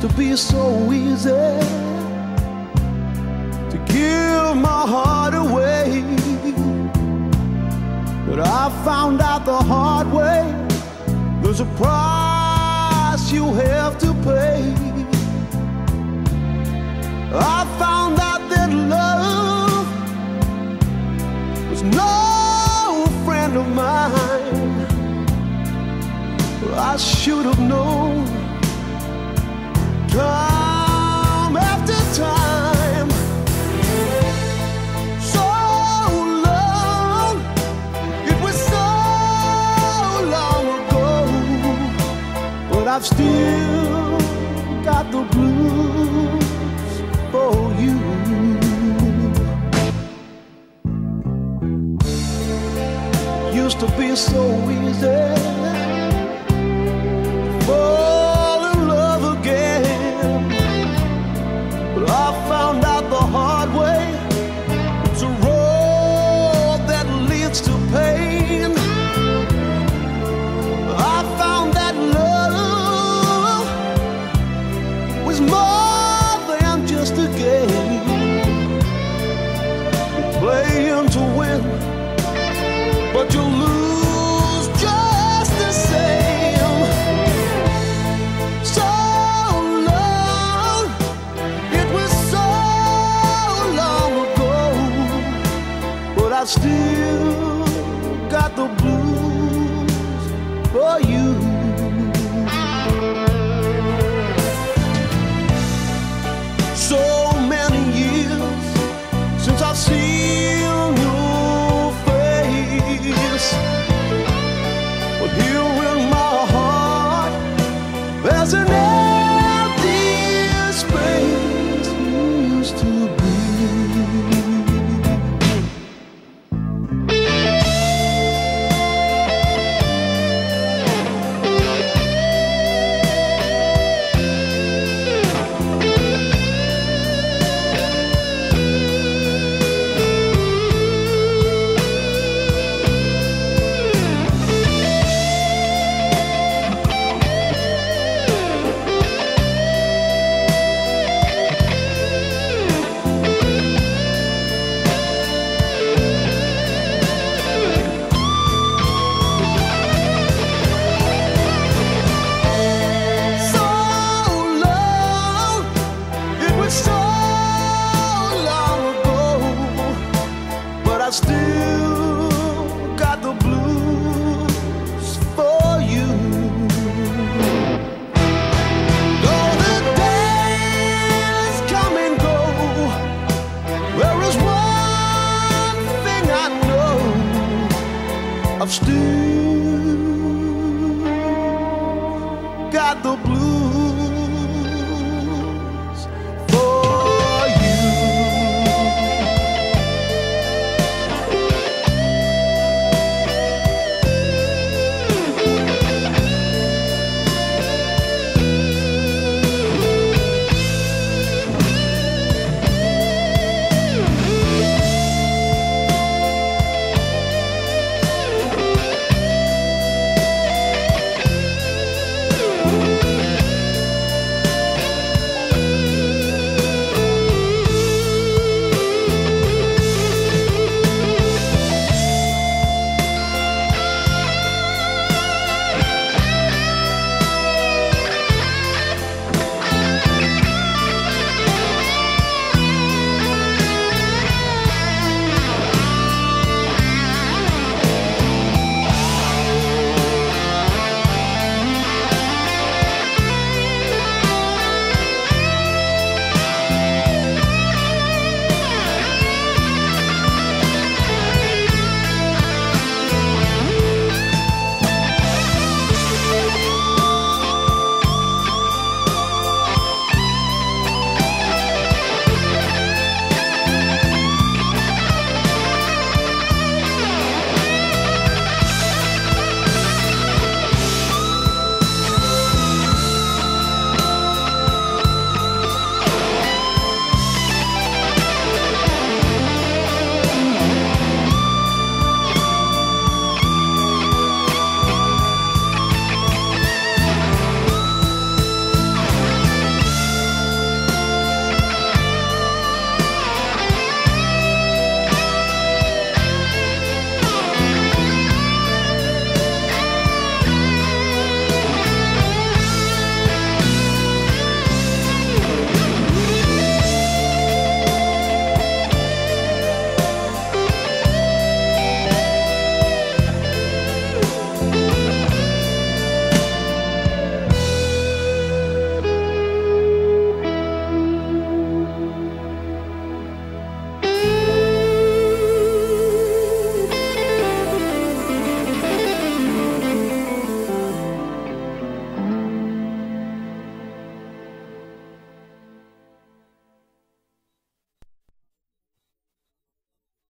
to be so easy to give my heart away. But I found out the hard way there's a price you have to pay. I found out that love was no friend of mine. I should have known I've still got the blues for you. Used to be so easy but you lose just the same. So long, it was so long ago, but I still There's an still got the blues